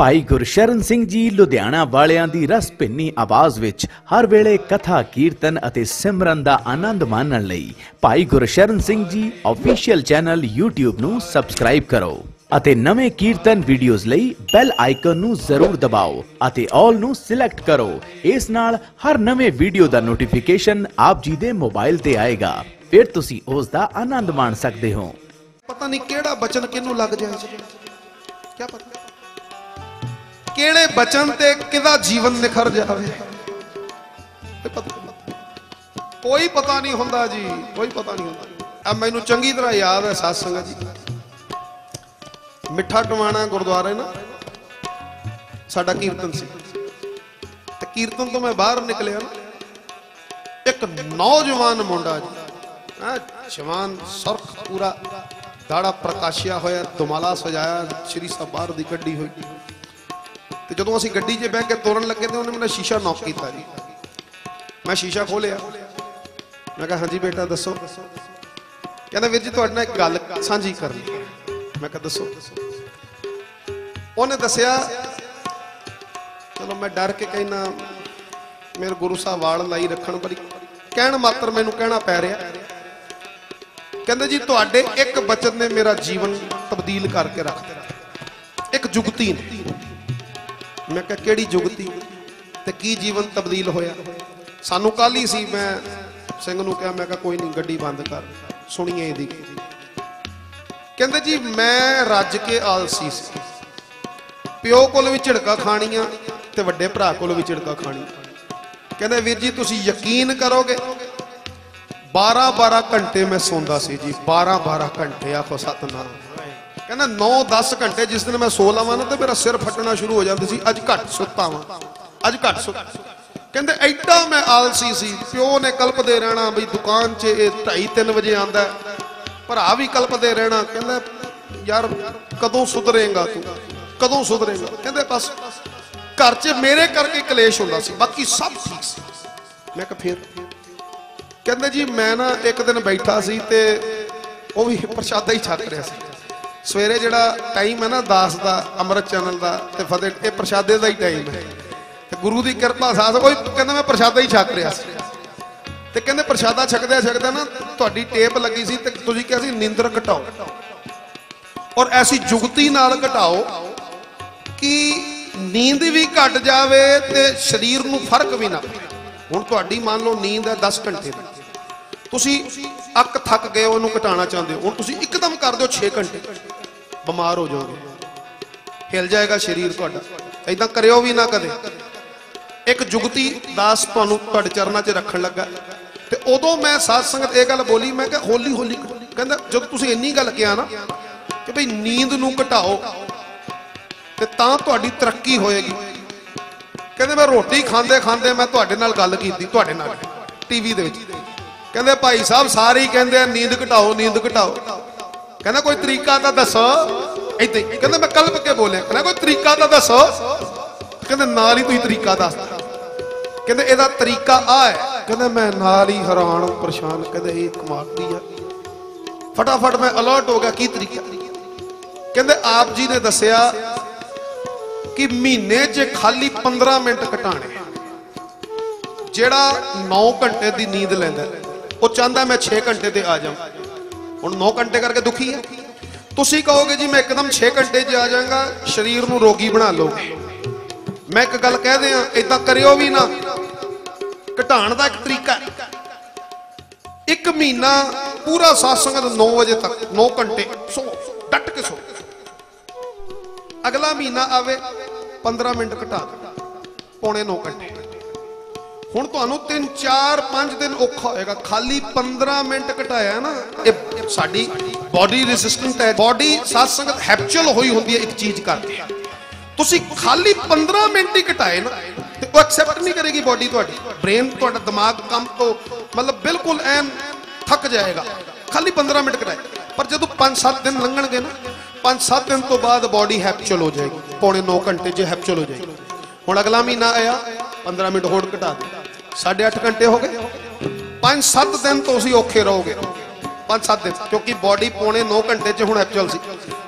ਭਾਈ ਗੁਰਸ਼ਰਨ ਸਿੰਘ ਜੀ ਲੁਧਿਆਣਾ ਵਾਲਿਆਂ ਦੀ ਰਸ ਭਿੰਨੀ ਆਵਾਜ਼ ਵਿੱਚ ਹਰ ਵੇਲੇ ਕਥਾ, ਕੀਰਤਨ ਅਤੇ ਸਿਮਰਨ ਦਾ ਆਨੰਦ ਮਾਣਨ ਲਈ Bhai Gursharan Singh ji official channel YouTube ਨੂੰ ਸਬਸਕ੍ਰਾਈਬ ਕਰੋ ਅਤੇ ਨਵੇਂ ਕੀਰਤਨ ਵੀਡੀਓਜ਼ ਲਈ ਬੈਲ ਆਈਕਨ ਨੂੰ ਜ਼ਰੂਰ ਦਬਾਓ ਅਤੇ ਆਲ ਨੂੰ ਸਿਲੈਕਟ ਕਰੋ। ਇਸ ਨਾਲ ਹਰ ਨਵੇਂ ਵੀਡੀਓ ਦਾ ਨੋਟੀਫਿਕੇਸ਼ਨ ਆਪ ਜੀ ਦੇ ਮੋਬਾਈਲ ਤੇ ਆਏਗਾ। ਫਿਰ ਤੁਸੀਂ ਉਸ ਦਾ ਆਨੰਦ ਮਾਣ ਸਕਦੇ ਹੋ। ਪਤਾ ਨਹੀਂ ਕਿਹੜਾ ਬਚਨ ਕਿਹਨੂੰ ਲੱਗ ਜਾਏ। ਕੀ ਪਤਾ? ਕਿਹੜੇ ਬਚਨ ਤੇ ਕਿਹਦਾ ਜੀਵਨ ਨਿਖਰ ਜਾਵੇ? ਕੋਈ ਪਤਾ ਨਹੀਂ ਹੁੰਦਾ ਜੀ, ਕੋਈ ਪਤਾ ਨਹੀਂ ਹੁੰਦਾ। ਆ ਮੈਨੂੰ ਚੰਗੀ ਤਰ੍ਹਾਂ ਯਾਦ ਹੈ ਸਾਧ ਸੰਗਤ ਜੀ। ਮਿੱਠਾ ਟਵਾਣਾ ਗੁਰਦੁਆਰੇ ਨਾ, ਸਾਡਾ ਕੀਰਤਨ ਸੀ। ਤੇ ਕੀਰਤਨ ਤੋਂ ਮੈਂ ਬਾਹਰ ਨਿਕਲਿਆ ਨਾ, ਇੱਕ ਨੌਜਵਾਨ ਮੁੰਡਾ ਜੀ, ਹਾਂ, ਜਵਾਨ ਸੁਰਖ ਪੂਰਾ ਦਾੜਾ ਪ੍ਰਕਾਸ਼ਿਆ ਹੋਇਆ ਦੁਮਾਲਾ ਸਜਾਇਆ, ਸ਼੍ਰੀ ਸਾਹਿਬ ਬਾਹਰ ਦੀ ਕੱਢੀ ਹੋਈ। ਤੇ ਜਦੋਂ ਅਸੀਂ ਗੱਡੀ 'ਚ ਬਹਿ ਕੇ ਤੁਰਨ ਲੱਗੇ ਤੇ ਉਹਨੇ ਮੇਰਾ ਸ਼ੀਸ਼ਾ ਨੌਕ ਕੀਤਾ ਜੀ। ਮੈਂ ਸ਼ੀਸ਼ਾ ਖੋਲਿਆ ਮੈਂ ਕਿਹਾ, ਹਾਂਜੀ ਬੇਟਾ, ਦੱਸੋ। ਕਹਿੰਦਾ, ਵੀਰ ਜੀ, ਤੁਹਾਡੇ ਨਾਲ ਇੱਕ ਗੱਲ ਸਾਂਝੀ ਕਰਨੀ ਹੈ। ਮੈਂ ਕਿਹਾ, ਦੱਸੋ। ਉਹਨੇ ਦੱਸਿਆ, ਚਲੋ, ਮੈਂ ਡਰ ਕੇ ਕਹਿਣਾ ਮੇਰੇ ਗੁਰੂ ਸਾਹਿਬ ਵਾਲ ਲਾਈ ਰੱਖਣ ਪਰ ਕਹਿਣ ਮਾਤਰ ਮੈਨੂੰ ਕਹਿਣਾ ਪੈ ਰਿਹਾ ਕਹਿੰਦੇ, ਜੀ, ਤੁਹਾਡੇ ਇੱਕ ਬਚਨ ਨੇ ਮੇਰਾ ਜੀਵਨ ਤਬਦੀਲ ਕਰਕੇ ਰੱਖ ਦਿੱਤਾ। ਇੱਕ ਜੁਗਤੀ ਨੇ। ਮੈਂ ਕਿਹਾ, ਕਿਹੜੀ ਜੁਗਤੀ? ਤੇ ਕੀ ਜੀਵਨ ਤਬਦੀਲ ਹੋਇਆ? ਸਾਨੂੰ ਕੱਲ ਹੀ ਸੀ, ਮੈਂ ਸਿੰਘ ਨੂੰ ਕਿਹਾ, ਮੈਂ ਕਿਹਾ, ਕੋਈ ਨਹੀਂ, ਗੱਡੀ ਬੰਦ ਕਰ। ਸੁਣੀਏ ਇਹਦੀ। ਕਹਿੰਦੇ ਜੀ, ਮੈਂ ਰੱਜ ਕੇ ਆਲਸੀ ਸੀ। ਪਿਓ ਕੋਲ ਵੀ ਝਿੜਕਾ ਖਾਣੀਆਂ ਤੇ ਵੱਡੇ ਭਰਾ ਕੋਲ ਵੀ ਝਿੜਕਾ ਖਾਣੀ ਕਹਿੰਦੇ, ਵੀਰ ਜੀ, ਤੁਸੀਂ ਯਕੀਨ ਕਰੋਗੇ? 12 12 ਘੰਟੇ ਮੈਂ ਸੌਂਦਾ ਸੀ ਜੀ 12 12 ਘੰਟੇ ਆਖੋ ਸਤਨਾਮ। ਕਹਿੰਦਾ 9 10 ਘੰਟੇ ਜਿਸ ਦਿਨ ਮੈਂ ਸੋ ਲਵਾਂ ਨਾ ਤੇ ਮੇਰਾ ਸਿਰ ਫਟਣਾ ਸ਼ੁਰੂ ਹੋ ਜਾਂਦਾ ਸੀ, ਅੱਜ ਘੱਟ ਸੁੱਤਾ ਵਾਂ ਅੱਜ ਘੱਟ ਸੁੱਤਾ ਕਹਿੰਦੇ ਐਡਾ ਮੈਂ ਆਲਸੀ ਸੀ, ਪਿਓ ਨੇ ਕਲਪਦੇ ਰਹਿਣਾ ਬਈ ਦੁਕਾਨ 'ਚ ਇਹ 2:30 3 ਵਜੇ ਆਂਦਾ ਭਰਾ ਵੀ ਕਲਪਦੇ ਰਹਿਣਾ, ਕਹਿੰਦਾ ਯਾਰ ਕਦੋਂ ਸੁਧਰੇਗਾ ਤੂੰ? ਕਦੋਂ ਸੁਧਰੇਗਾ? ਕਹਿੰਦੇ ਬਸ ਘਰ 'ਚ ਮੇਰੇ ਕਰਕੇ ਕਲੇਸ਼ ਹੁੰਦਾ ਸੀ, ਬਾਕੀ ਸਭ ਠੀਕ ਸੀ। ਮੈਂ ਕਿਹਾ ਫੇਰ? ਕਹਿੰਦੇ ਜੀ ਮੈਂ ਨਾ ਇੱਕ ਦਿਨ ਬੈਠਾ ਸੀ ਤੇ ਉਹ ਵੀ ਪ੍ਰਸ਼ਾਦਾ ਹੀ ਛਕ ਰਿਹਾ ਸੀ। ਸਵੇਰੇ ਜਿਹੜਾ ਟਾਈਮ ਹੈ ਨਾ ਦਾਸ ਦਾ, ਅੰਮ੍ਰਿਤ ਚੈਨਲ ਦਾ ਤੇ ਫਤਿਹ, ਇਹ ਪ੍ਰਸ਼ਾਦੇ ਦਾ ਹੀ ਟਾਈਮ ਹੈ। ਤੇ ਗੁਰੂ ਦੀ ਕਿਰਪਾ ਸਾਥ ਉਹ ਕਹਿੰਦਾ ਮੈਂ ਪ੍ਰਸ਼ਾਦਾ ਹੀ ਛਕ ਰਿਹਾ ਸੀ। ਤੇ ਕਹਿੰਦੇ ਪ੍ਰਸ਼ਾਦਾ ਛਕਦਿਆਂ ਛਕਦਿਆਂ ਨਾ ਤੁਹਾਡੀ ਟੇਪ ਲੱਗੀ ਸੀ ਤੇ ਤੁਸੀਂ ਕਿਹਾ ਸੀ ਨਿੰਦਰ ਘਟਾਓ। ਔਰ ਐਸੀ ਜੁਗਤੀ ਨਾਲ ਘਟਾਓ ਕਿ ਨੀਂਦ ਵੀ ਘਟ ਜਾਵੇ ਤੇ ਸਰੀਰ ਨੂੰ ਫ਼ਰਕ ਵੀ ਨਾ ਹੁਣ ਤੁਹਾਡੀ ਮੰਨ ਲਓ ਨੀਂਦ ਹੈ 10 ਘੰਟੇ ਦੀ। ਤੁਸੀਂ ਅੱਕ ਥੱਕ ਗਏ ਉਹਨੂੰ ਘਟਾਉਣਾ ਚਾਹੁੰਦੇ ਹੋ। ਹੁਣ ਤੁਸੀਂ ਇੱਕਦਮ ਕਰ ਦਿਓ 6 ਘੰਟੇ। ਬਿਮਾਰ ਹੋ ਜਾਓਗੇ। ਹਿਲ ਜਾਏਗਾ ਸਰੀਰ ਤੁਹਾਡਾ। ਐਦਾਂ ਕਰਿਓ ਵੀ ਨਾ ਕਦੇ। ਇੱਕ ਜੁਗਤੀ ਦਾਸ ਤੁਹਾਨੂੰ ਤੁਹਾਡੇ ਚਰਨਾਂ 'ਚ ਰੱਖਣ ਲੱਗਾ। ਤੇ ਉਦੋਂ ਮੈਂ ਸਾਧ ਸੰਗਤ ਇਹ ਗੱਲ ਬੋਲੀ, ਮੈਂ ਕਿਹਾ, ਹੌਲੀ ਹੌਲੀ ਕਹਿੰਦਾ, ਜਦੋਂ ਤੁਸੀਂ ਇੰਨੀ ਗੱਲ ਕਿਹਾ ਨਾ ਕਿ ਭਈ ਨੀਂਦ ਨੂੰ ਘਟਾਓ, ਤੇ ਤਾਂ ਤੁਹਾਡੀ ਤਰੱਕੀ ਹੋਏਗੀ। ਕਹਿੰਦੇ, ਮੈਂ ਰੋਟੀ ਖਾਂਦੇ ਖਾਂਦੇ ਮੈਂ ਤੁਹਾਡੇ ਨਾਲ ਗੱਲ ਕੀਤੀ, ਤੁਹਾਡੇ ਨਾਲ, ਟੀਵੀ ਦੇ ਵਿੱਚ। ਕਹਿੰਦੇ, ਭਾਈ ਸਾਹਿਬ, ਸਾਰੇ ਕਹਿੰਦੇ ਆ, ਨੀਂਦ ਘਟਾਓ ਨੀਂਦ ਘਟਾਓ। ਕਹਿੰਦਾ ਕੋਈ ਤਰੀਕਾ ਤਾਂ ਦੱਸੋ। ਏਦਾਂ ਹੀ ਕਹਿੰਦਾ ਮੈਂ ਕਲਪ ਕੇ ਬੋਲਿਆ। ਕਹਿੰਦਾ ਕੋਈ ਤਰੀਕਾ ਤਾਂ ਦੱਸੋ। ਕਹਿੰਦੇ ਨਾਲ ਹੀ ਤੁਸੀਂ ਤਰੀਕਾ ਦੱਸ। ਕਹਿੰਦੇ ਇਹਦਾ ਤਰੀਕਾ ਆ ਹੈ। ਕਹਿੰਦਾ ਮੈਂ ਨਾਲ ਹੀ ਹੈਰਾਨ, ਪਰੇਸ਼ਾਨ, ਕਹਿੰਦੇ ਇਹ ਕਮਾਲ ਦੀ ਆ। ਫਟਾਫਟ ਮੈਂ ਅਲਰਟ ਹੋ ਗਿਆ, ਕੀ ਤਰੀਕਾ? ਕਹਿੰਦੇ ਆਪ ਜੀ ਨੇ ਦੱਸਿਆ ਕਿ ਮਹੀਨੇ 'ਚ ਖਾਲੀ 15 ਮਿੰਟ ਘਟਾਣੇ ਜਿਹੜਾ 9 ਘੰਟੇ ਦੀ ਨੀਂਦ ਲੈਂਦਾ, ਉਹ ਚਾਹੁੰਦਾ ਮੈਂ 6 ਘੰਟੇ ਤੇ ਆ ਜਾਵਾਂ। ਹੁਣ 9 ਘੰਟੇ ਕਰਕੇ ਦੁਖੀ ਹੈ ਤੁਸੀਂ ਕਹੋਗੇ ਜੀ, ਮੈਂ ਇੱਕਦਮ 6 ਘੰਟੇ 'ਚ ਆ ਜਾਵਾਂਗਾ ਸਰੀਰ ਨੂੰ ਰੋਗੀ ਬਣਾ ਲਓਗੇ ਮੈਂ ਇੱਕ ਗੱਲ ਕਹਿ ਦਿਆਂ ਇਦਾਂ ਕਰਿਓ ਵੀ ਨਾ। ਘਟਾਉਣ ਦਾ ਇੱਕ ਤਰੀਕਾ ਇੱਕ ਮਹੀਨਾ ਪੂਰਾ ਸਾਸੰਗਤ 9 ਵਜੇ ਤੱਕ 9 ਘੰਟੇ, ਸੋ, ਡਟ ਕੇ ਸੋ। ਅਗਲਾ ਮਹੀਨਾ ਆਵੇ 15 ਮਿੰਟ ਘਟਾ ਦਿਓ, ਪੌਣੇ 9 ਘੰਟੇ। ਹੁਣ ਤੁਹਾਨੂੰ 3 4 5 ਦਿਨ ਔਖਾ ਹੋਏਗਾ। ਖਾਲੀ 15 ਮਿੰਟ ਘਟਾਇਆ ਨਾ, ਇਹ ਸਾਡੀ ਬਾਡੀ ਰੈਸਿਸਟੈਂਟ ਹੈ। ਬਾਡੀ ਸਾਸੰਗਤ ਹੈਪਚੁਅਲ ਹੋਈ ਹੁੰਦੀ ਹੈ ਇੱਕ ਚੀਜ਼ ਕਰਕੇ। ਤੁਸੀਂ ਖਾਲੀ 15 ਮਿੰਟ ਹੀ ਘਟਾਏ ਨਾ, ਤੇ ਉਹ ਐਕਸੈਪਟ ਨਹੀਂ ਕਰੇਗੀ ਬਾਡੀ ਤੁਹਾਡੀ। ਬ੍ਰੇਨ ਤੁਹਾਡਾ ਦਿਮਾਗ ਕੰਮ ਤੋਂ, ਮਤਲਬ ਬਿਲਕੁਲ ਐਨ ਥੱਕ ਜਾਏਗਾ। ਖਾਲੀ 15 ਮਿੰਟ ਘਟਾਏ। ਪਰ ਜਦੋਂ 5-7 ਦਿਨ ਲੰਘਣਗੇ ਨਾ 5-7 ਦਿਨ ਤੋਂ ਬਾਅਦ ਬਾਡੀ ਹੈਪਚੁਅਲ ਹੋ ਜਾਏਗੀ। ਪੌਣੇ 9 ਘੰਟੇ 'ਚ ਹੈਪਚੁਅਲ ਹੋ ਜਾਏਗੀ। ਹੁਣ ਅਗਲਾ ਮਹੀਨਾ ਆਇਆ 15 ਮਿੰਟ ਹੋਰ ਘਟਾ ਦੇ 8.5 ਘੰਟੇ ਹੋ ਗਏ? 5-7 ਦਿਨ ਤੋਂ ਤੁਸੀਂ ਔਖੇ ਰਹੋਗੇ। 5-7 ਦਿਨ, ਕਿਉਂਕਿ ਬਾਡੀ ਪੌਣੇ 9 ਘੰਟੇ 'ਚ ਹੁਣ ਐਕਚੁਅਲ ਸੀ।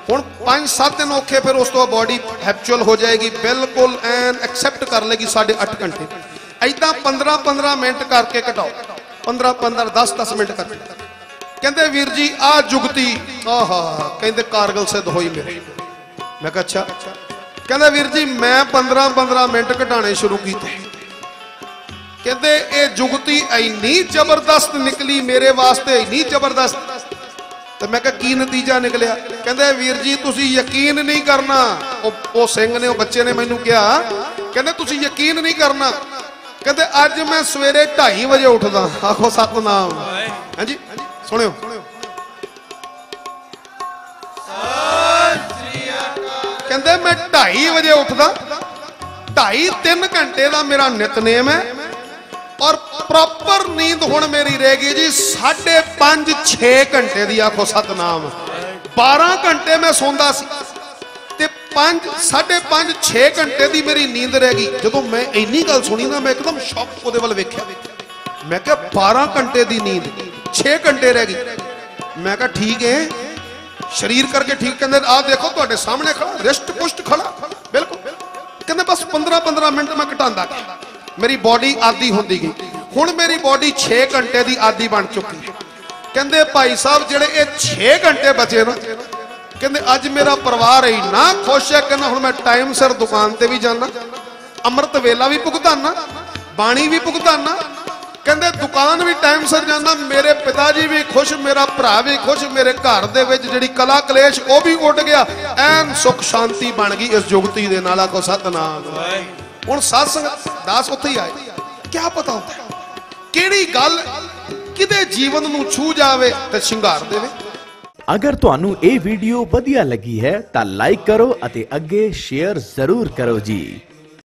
ਹੁਣ 5-7 ਦਿਨ ਔਖੇ, ਫਿਰ ਉਸ ਤੋਂ ਬਾਡੀ ਐਕਚੁਅਲ ਹੋ ਜਾਏਗੀ। ਬਿਲਕੁਲ ਐਨ ਐਕਸੈਪਟ ਕਰ ਲੇਗੀ 8.5 ਘੰਟੇ। ਐਦਾਂ 15-15 ਮਿੰਟ ਕਰਕੇ ਘਟਾਓ। 15-15 10-10 ਮਿੰਟ ਕਰਕੇ। ਕਹਿੰਦੇ ਵੀਰ ਜੀ ਆ ਜੁਗਤੀ, ਆਹਾ, ਕਹਿੰਦੇ ਕਾਰਗਲ ਸਿੱਧ ਹੋਈ ਮੇਰੇ। ਮੈਂ ਕਿਹਾ, ਅੱਛਾ। ਕਹਿੰਦਾ ਵੀਰ ਜੀ, ਮੈਂ 15-15 ਮਿੰਟ ਘਟਾਣੇ ਸ਼ੁਰੂ ਕੀਤੇ। ਕਹਿੰਦੇ, ਇਹ ਜੁਗਤੀ ਇੰਨੀ ਜ਼ਬਰਦਸਤ ਨਿਕਲੀ ਮੇਰੇ ਵਾਸਤੇ, ਇੰਨੀ ਜ਼ਬਰਦਸਤ। ਤੇ ਮੈਂ ਕਿਹਾ, ਕੀ ਨਤੀਜਾ ਨਿਕਲਿਆ? ਕਹਿੰਦੇ, ਵੀਰ ਜੀ, ਤੁਸੀਂ ਯਕੀਨ ਨਹੀਂ ਕਰਨਾ। ਉਹ ਉਹ ਸਿੰਘ ਨੇ, ਉਹ ਬੱਚੇ ਨੇ ਮੈਨੂੰ ਕਿਹਾ, ਕਹਿੰਦੇ, ਤੁਸੀਂ ਯਕੀਨ ਨਹੀਂ ਕਰਨਾ। ਕਹਿੰਦੇ, ਅੱਜ ਮੈਂ ਸਵੇਰੇ 2:30 ਵਜੇ ਉੱਠਦਾ। ਆਖੋ, ਸਤਨਾਮ। ਹਾਂਜੀ, ਸੁਣਿਓ। ਕਹਿੰਦੇ, ਮੈਂ 2:30 ਵਜੇ ਉੱਠਦਾ। 2.5 3 ਘੰਟੇ ਦਾ ਮੇਰਾ ਨਿਤਨੇਮ ਹੈ। ਔਰ ਪ੍ਰੋਪਰ ਨੀਂਦ ਹੁਣ ਮੇਰੀ ਰਹਿ ਗਈ ਜੀ 5.5 6 ਘੰਟੇ ਦੀ ਆਖੋ ਸਤਨਾਮ। 12 ਘੰਟੇ ਮੈਂ ਸੌਂਦਾ ਸੀ ਤੇ 5 5.5 6 ਘੰਟੇ ਦੀ ਮੇਰੀ ਨੀਂਦ ਰਹਿ ਗਈ। ਜਦੋਂ ਮੈਂ ਇੰਨੀ ਗੱਲ ਸੁਣੀ ਨਾ, ਮੈਂ ਇੱਕਦਮ ਸ਼ੌਕ ਉਹਦੇ ਵੱਲ ਵੇਖਿਆ। ਮੈਂ ਕਿਹਾ 12 ਘੰਟੇ ਦੀ ਨੀਂਦ 6 ਘੰਟੇ ਰਹਿ ਗਈ। ਮੈਂ ਕਿਹਾ, ਠੀਕ ਹੈ, ਸਰੀਰ ਕਰਕੇ ਠੀਕ। ਕਹਿੰਦੇ, ਆਹ ਦੇਖੋ, ਤੁਹਾਡੇ ਸਾਹਮਣੇ ਖੜਾ, ਰਿਸ਼ਟ ਪੁਸ਼ਟ ਖੜਾ। ਬਿਲਕੁਲ। ਕਹਿੰਦੇ, ਬਸ 15 15 ਮਿੰਟ ਮੈਂ ਘਟਾਉਂਦਾ ਗਿਆ। ਮੇਰੀ ਬਾਡੀ ਆਦੀ ਹੁੰਦੀ ਗਈ। ਹੁਣ ਮੇਰੀ ਬਾਡੀ 6 ਘੰਟੇ ਦੀ ਆਦੀ ਬਣ ਚੁੱਕੀ ਕਹਿੰਦੇ ਭਾਈ ਸਾਹਿਬ, ਜਿਹੜੇ ਇਹ 6 ਘੰਟੇ ਬਚੇ ਨਾ, ਕਹਿੰਦੇ ਅੱਜ ਮੇਰਾ ਪਰਿਵਾਰ ਇੰਨਾ ਖੁਸ਼ ਹੈ, ਕਹਿੰਦਾ ਹੁਣ ਮੈਂ ਟਾਈਮ ਸਿਰ ਦੁਕਾਨ ਤੇ ਵੀ ਜਾਣਾ ਅੰਮ੍ਰਿਤ ਵੇਲਾ ਵੀ ਭੁਗਤਾਨਾ, ਬਾਣੀ ਵੀ ਭੁਗਤਾਨਾ, ਕਹਿੰਦੇ ਦੁਕਾਨ ਵੀ ਟਾਈਮ ਸਿਰ ਜਾਂਦਾ, ਮੇਰੇ ਪਿਤਾ ਜੀ ਵੀ ਖੁਸ਼, ਮੇਰਾ ਭਰਾ ਵੀ ਖੁਸ਼, ਮੇਰੇ ਘਰ ਦੇ ਵਿੱਚ ਜਿਹੜੀ ਕਲਾ ਕਲੇਸ਼, ਉਹ ਵੀ ਉੱਡ ਗਿਆ। ਐਨ ਸੁਖ ਸ਼ਾਂਤੀ ਬਣ ਗਈ ਇਸ ਜੁਗਤੀ ਦੇ ਨਾਲ ਆਖੋ ਸਤਨਾਮ। ਹੁਣ ਸਾਧ ਸੰਗਤ ਦਾਸ ਉੱਥੇ ਹੀ ਆਏ। ਕੀ ਪਤਾ ਹੁੰਦਾ ਕਿਹੜੀ ਗੱਲ ਕਿਤੇ ਜੀਵਨ ਨੂੰ ਛੂ ਜਾਵੇ ਤੇ ਸ਼ਿੰਗਾਰ ਦੇਵੇ? ਅਗਰ ਤੁਹਾਨੂੰ ਇਹ ਵੀਡੀਓ ਵਧੀਆ ਲੱਗੀ ਹੈ ਤਾਂ ਲਾਈਕ ਕਰੋ ਅਤੇ ਅੱਗੇ ਸ਼ੇਅਰ ਜ਼ਰੂਰ ਕਰੋ ਜੀ।